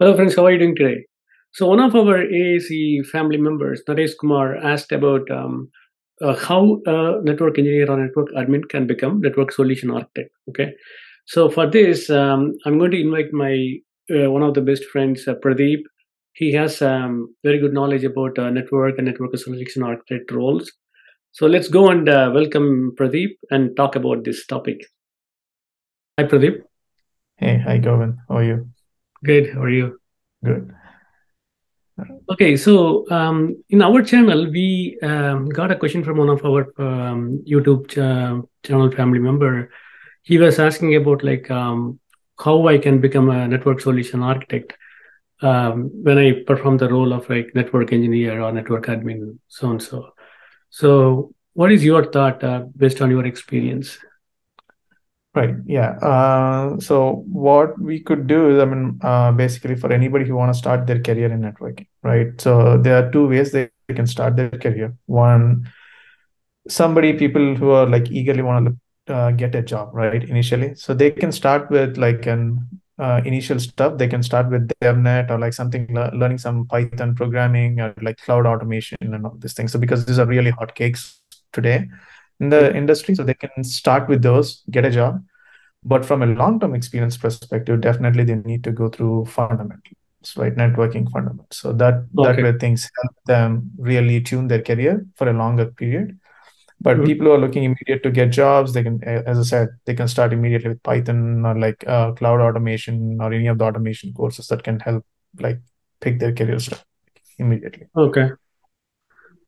Hello, friends. How are you doing today? So, one of our AIC family members, Naresh Kumar, asked about um, uh, how a network engineer or network admin can become network solution architect. Okay. So, for this, um, I'm going to invite my uh, one of the best friends, uh, Pradeep. He has um, very good knowledge about uh, network and network solution architect roles. So, let's go and uh, welcome Pradeep and talk about this topic. Hi, Pradeep. Hey, hi, Govind. How are you? Good. How are you? Good. Okay, so um, in our channel, we um, got a question from one of our um, YouTube ch- channel family member. He was asking about like um, how I can become a network solution architect um, when I perform the role of like network engineer or network admin, so and so. So, what is your thought uh, based on your experience? Right. Yeah. Uh, so what we could do is, I mean, uh, basically for anybody who want to start their career in networking, right? So there are two ways they can start their career. One, somebody, people who are like eagerly want to uh, get a job, right? Initially, so they can start with like an uh, initial stuff. They can start with DevNet or like something le- learning some Python programming or like cloud automation and all these things. So because these are really hot cakes today in the industry, so they can start with those, get a job. But from a long-term experience perspective, definitely they need to go through fundamentals, right? Networking fundamentals. So that that Okay. way things help them really tune their career for a longer period. But Mhm. people who are looking immediate to get jobs, they can, as I said, they can start immediately with Python or like uh, cloud automation or any of the automation courses that can help like pick their careers up immediately. Okay.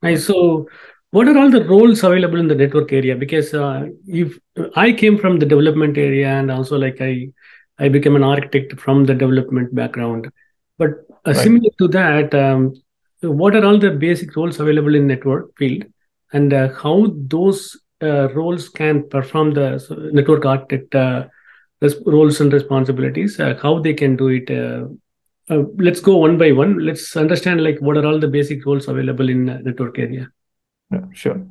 Nice. So, what are all the roles available in the network area? Because uh, if I came from the development area and also like I, I became an architect from the development background. But uh, Right. similar to that, um, what are all the basic roles available in network field, and uh, how those uh, roles can perform the network architect uh, res- roles and responsibilities? Uh, how they can do it? Uh, uh, let's go one by one. Let's understand like what are all the basic roles available in network area. Yeah, sure.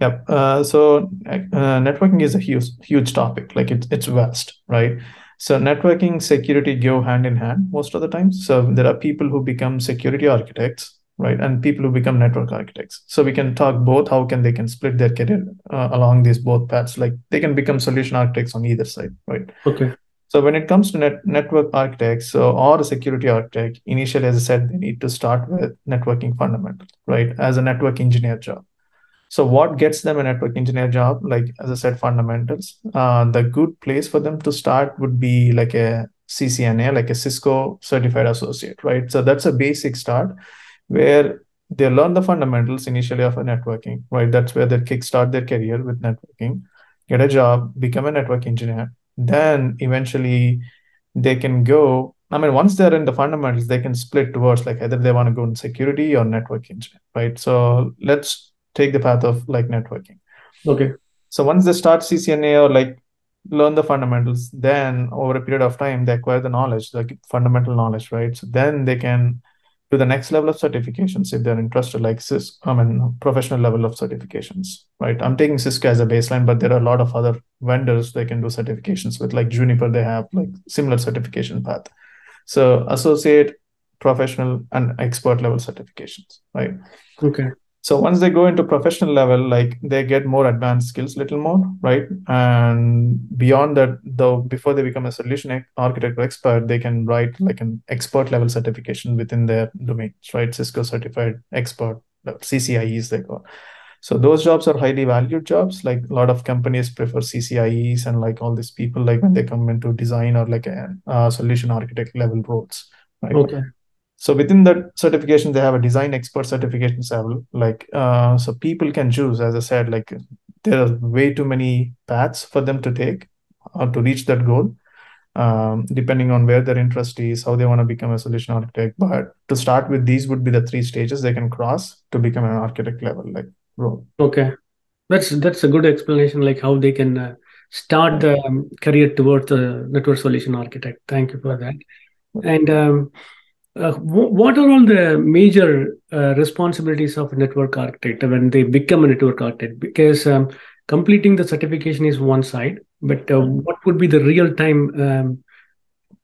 Yep. Uh, so uh, networking is a huge, huge topic. Like it's it's vast, right? So networking, security go hand in hand most of the time. So there are people who become security architects, right, and people who become network architects. So we can talk both. How can they can split their career uh, along these both paths? Like they can become solution architects on either side, right? Okay. So when it comes to net, network architects so, or a security architect, initially, as I said, they need to start with networking fundamentals, right, as a network engineer job. So what gets them a network engineer job? Like as I said, fundamentals. Uh, the good place for them to start would be like a CCNA, like a Cisco certified associate, right? So that's a basic start where they learn the fundamentals initially of a networking, right? That's where they kickstart their career with networking, get a job, become a network engineer. Then eventually they can go. I mean, once they're in the fundamentals, they can split towards like either they want to go in security or network engineer, right? So let's take the path of like networking. Okay. So once they start CCNA or like learn the fundamentals, then over a period of time they acquire the knowledge, like fundamental knowledge, right? So then they can do the next level of certifications if they're interested, like Cis, I mean, professional level of certifications, right? I'm taking Cisco as a baseline, but there are a lot of other vendors they can do certifications with, like Juniper, they have like similar certification path. So associate, professional, and expert level certifications, right? Okay. So once they go into professional level, like they get more advanced skills, little more, right? And beyond that, though, before they become a solution architect or expert, they can write like an expert level certification within their domains, right? Cisco certified expert, uh, CCIEs they call. So those jobs are highly valued jobs. Like a lot of companies prefer CCIEs and like all these people, like when they mm-hmm. come into design or like a, a solution architect level roles, right? Okay. So within that certification, they have a design expert certification level. Like, uh, so people can choose, as I said, like there are way too many paths for them to take uh, to reach that goal, um, depending on where their interest is, how they want to become a solution architect. But to start with, these would be the three stages they can cross to become an architect level like role. Okay. That's that's a good explanation, like how they can uh, start the um, career towards the network solution architect. Thank you for that. And um, uh, wh- what are all the major uh, responsibilities of a network architect when they become a network architect? Because um, completing the certification is one side, but uh, what would be the real time um,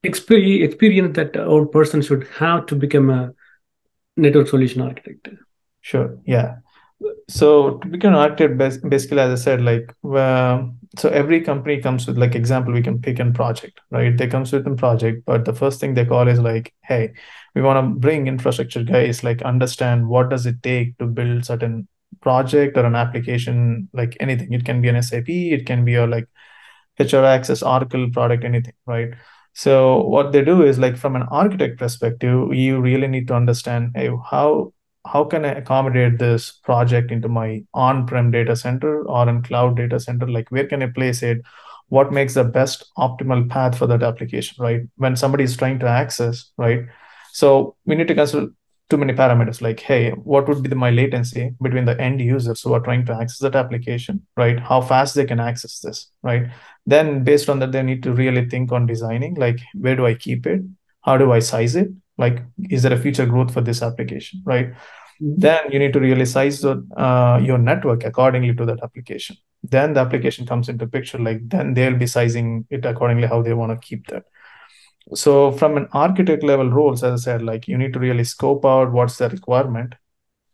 experience that our person should have to become a network solution architect? Sure. Yeah. So to become an architect, basically, as I said, like uh, so every company comes with like example we can pick in project, right? They comes with a project, but the first thing they call is like, hey, we want to bring infrastructure guys, like understand what does it take to build certain project or an application, like anything. It can be an SAP, it can be a like HR Access, Oracle product, anything, right? So what they do is like from an architect perspective, you really need to understand hey, how how can I accommodate this project into my on-prem data center or in cloud data center? Like where can I place it? What makes the best optimal path for that application, right? When somebody is trying to access, right? So we need to consider too many parameters like, hey, what would be the, my latency between the end users who are trying to access that application, right? How fast they can access this, right? Then based on that, they need to really think on designing, like where do I keep it? How do I size it? Like, is there a future growth for this application, right? Mm-hmm. Then you need to really size the, uh, your network accordingly to that application. Then the application comes into picture, like then they'll be sizing it accordingly how they want to keep that so from an architect level roles as i said like you need to really scope out what's the requirement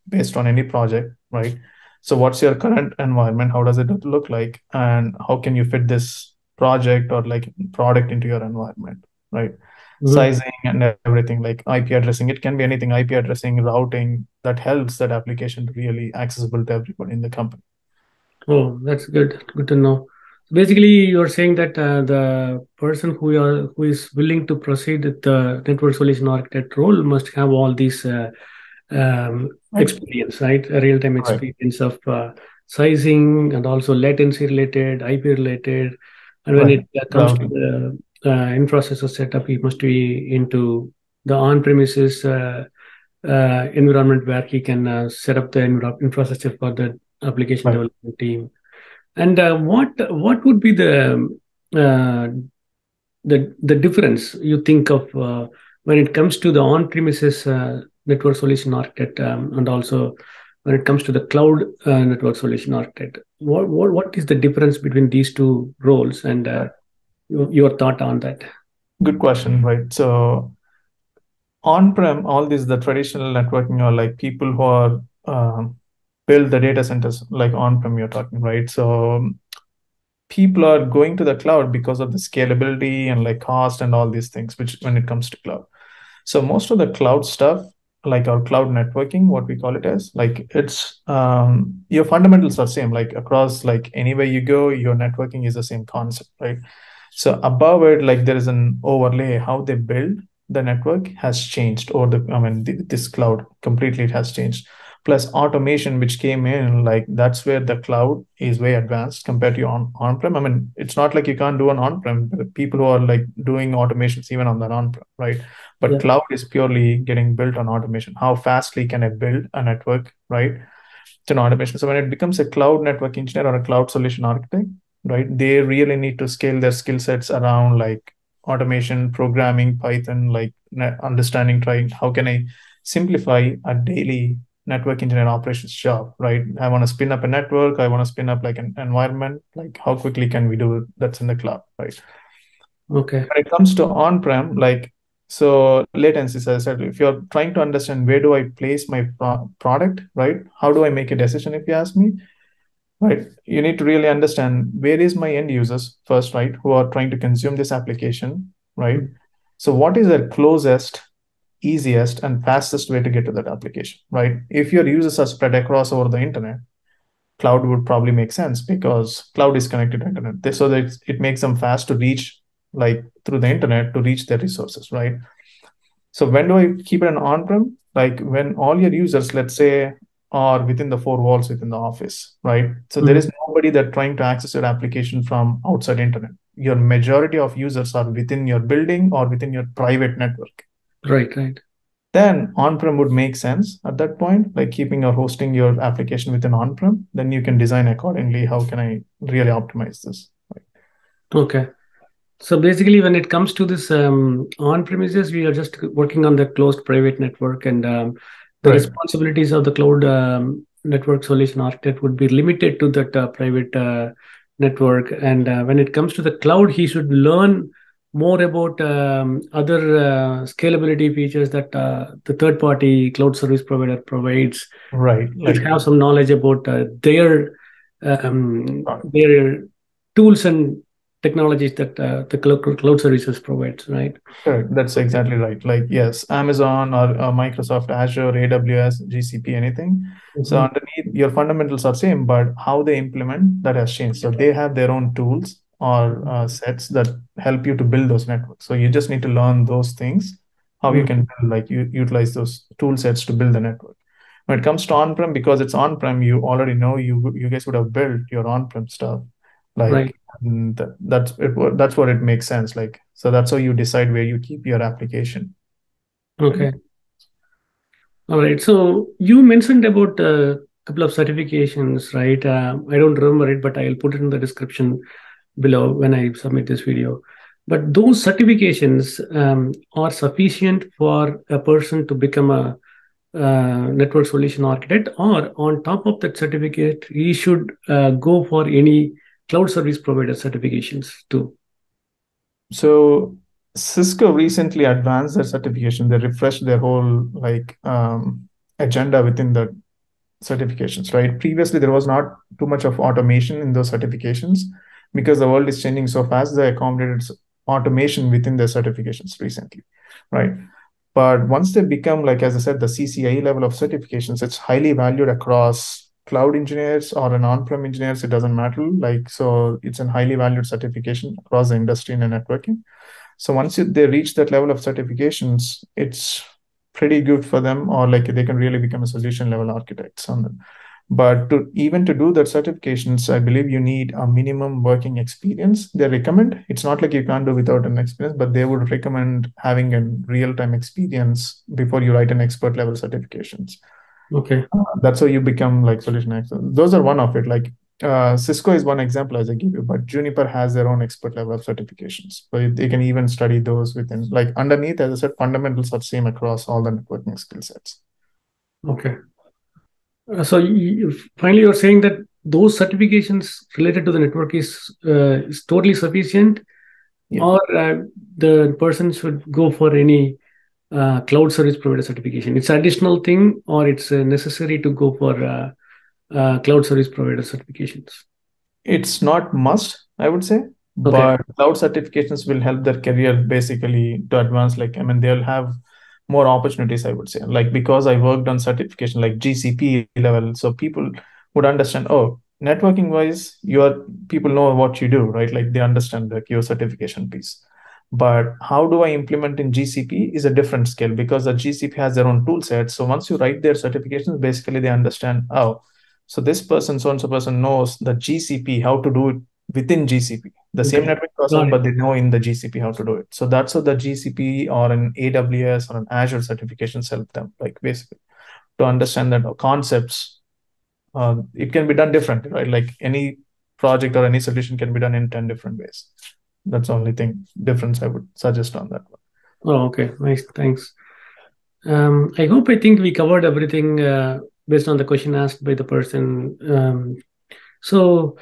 based on any project right so what's your current environment how does it look like and how can you fit this project or like product into your environment right mm-hmm. sizing and everything like ip addressing. It can be anything ip addressing routing that helps that application to really accessible to everybody in the company. Oh that's good. Good to know. Basically you're saying that uh, the person who are who is willing to proceed with the network solution architect role must have all these uh, um, experience right? A real-time experience right. of uh, sizing and also latency related ip related and when right. it comes to the uh, infrastructure setup he must be into the on-premises uh, uh, environment where he can set up the infrastructure for the application right. development team and uh, what what would be the uh, the the difference you think of uh, when it comes to the on-premises uh, network solution architect um, and also when it comes to the cloud uh, network solution architect? What, what what is the difference between these two roles and uh, your, thought on that? Good question, right? So on-prem, all these the traditional networking are like people who are um, build the data centers like on-prem you're talking, right? So people are going to the cloud because of the scalability and like cost and all these things, which when it comes to cloud. So most of the cloud stuff, like our cloud networking, what we call it as, like it's um, your fundamentals are same. Like across like anywhere you go, your networking is the same concept, right? So above it, like there is an overlay how they build the network has changed, or the I mean this cloud completely it has changed. Plus automation which came in like that's where the cloud is way advanced compared to on on-prem. I mean it's not like you can't do an on-prem people who are like doing automations even on that on-prem right? But yeah. cloud is purely getting built on automation. How fastly can i build a network right? To an automation. So when it becomes a cloud network engineer or a cloud solution architect right they really need to scale their skill sets around like automation programming python like understanding trying how can i simplify a daily network engineer operations job, right? I want to spin up a network. I want to spin up like an environment. Like how quickly can we do it? That's in the cloud, right? Okay. When it comes to on-prem, like so latency, as I said, if you're trying to understand where do I place my pro- product, right? How do I make a decision? If you ask me, right, you need to really understand where is my end users first, right? Who are trying to consume this application, right? So what is the closest easiest and fastest way to get to that application, right? If your users are spread across over the internet, cloud would probably make sense because cloud is connected to internet. So that it makes them fast to reach like through the internet to reach their resources, right? So when do I keep it an on-prem? Like when all your users, let's say, are within the four walls within the office, right? So mm-hmm. there is nobody that trying to access your application from outside internet. Your majority of users are within your building or within your private network Right, right. Then on-prem would make sense at that point, like keeping or hosting your application within on-prem. Then you can design accordingly. How can I really optimize this? Okay. So basically, when it comes to this um, on-premises, we are just working on the closed private network, and um, the right. responsibilities of the cloud um, network solution architect would be limited to that uh, private uh, network. And uh, when it comes to the cloud, he should learn more about um, other uh, scalability features that uh, the third party cloud service provider provides. Right. Like, have some knowledge about uh, their um, their tools and technologies that uh, the cloud, cloud services provides, right? Correct. That's exactly right. Like, yes, Amazon or uh, Microsoft Azure, AWS, GCP, anything. Mm-hmm. So underneath, your fundamentals are same, but how they implement that has changed. So they have their own tools or uh, sets that help you to build those networks. So you just need to learn those things, how mm-hmm. you can build, like you utilize those tool sets to build the network. When it comes to on-prem, because it's on-prem, you already know you you guys would have built your on-prem stuff. Like right. that, that's it, that's what it makes sense. Like so that's how you decide where you keep your application. Okay. All right. So you mentioned about a couple of certifications, right? Uh, I don't remember it, but I'll put it in the description below when I submit this video. But those certifications um, are sufficient for a person to become a uh, network solution architect, or on top of that certificate, he should uh, go for any cloud service provider certifications too. So Cisco recently advanced their certification. They refreshed their whole like um, agenda within the certifications. Right. Previously, there was not too much of automation in those certifications because the world is changing so fast. They accommodated automation within their certifications recently. Right. But once they become like, as I said, the CCIE level of certifications, it's highly valued across cloud engineers or an on-prem engineers, it doesn't matter. Like, so it's a highly valued certification across the industry in networking. So once they reach that level of certifications, it's pretty good for them, or like they can really become a solution level architects on them. But to even to do that certifications, I believe you need a minimum working experience. They recommend it's not like you can't do without an experience, but they would recommend having a real-time experience before you write an expert level certifications. Okay. That's how you become like solution expert. Those are one of it. Like uh, Cisco is one example as I give you, but Juniper has their own expert level of certifications. So they can even study those within, like underneath, as I said, fundamentals are same across all the networking skill sets. Okay. Uh, so you, finally, you're saying that those certifications related to the network is uh, is totally sufficient, yeah. or uh, the person should go for any uh, cloud service provider certification. It's additional thing, or it's uh, necessary to go for uh, uh, cloud service provider certifications. It's not must, I would say, okay. but cloud certifications will help their career basically to advance. Like I mean, they'll have more opportunities. I would say, like because I worked on certification like GCP level, so people would understand. Oh, networking wise, your people know what you do, right? Like they understand like your certification piece but how do I implement in GCP is a different skill because the GCP has their own tool set. So once you write their certifications, basically they understand, oh, so this person, so and so person knows the GCP, how to do it within GCP. The okay. same network person, but they know in the GCP how to do it. So that's how the GCP or an AWS or an Azure certifications help them, like basically to understand that concepts. Uh, it can be done differently, right? Like any project or any solution can be done in 10 different ways. That's the only thing difference I would suggest on that one. Oh, okay. Nice. Thanks. Um, I hope I think we covered everything uh, based on the question asked by the person. Um, so,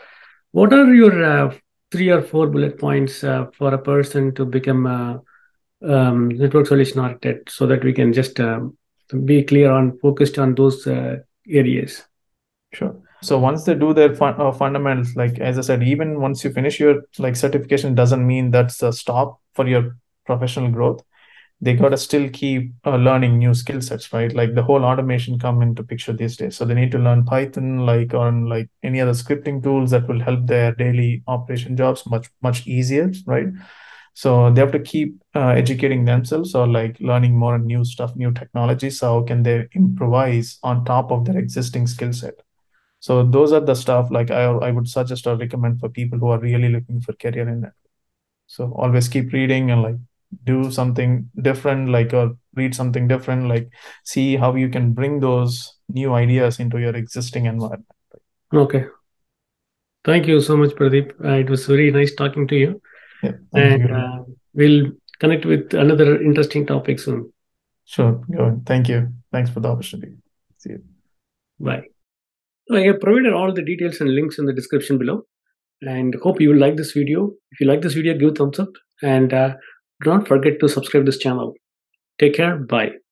what are your uh, three or four bullet points uh, for a person to become a um, network solution architect so that we can just um, be clear on focused on those uh, areas? Sure so once they do their fun, uh, fundamentals like as i said even once you finish your like certification doesn't mean that's a stop for your professional growth. They got to still keep uh, learning new skill sets right? Like the whole automation come into picture these days. So they need to learn python like on like any other scripting tools that will help their daily operation jobs much much easier right? So they have to keep uh, educating themselves or like learning more and new stuff new technology so how can they improvise on top of their existing skill set so those are the stuff like I, I would suggest or recommend for people who are really looking for career in that. So always keep reading and like do something different, like or read something different, like see how you can bring those new ideas into your existing environment. Okay. Thank you so much, Pradeep. Uh, it was very nice talking to you. Yeah, and uh, we'll connect with another interesting topic soon. Sure. Go Thank you. Thanks for the opportunity. See you. Bye. I have provided all the details and links in the description below and hope you will like this video. If you like this video, give thumbs up And uh, do not forget to subscribe this channel. Take care. Bye.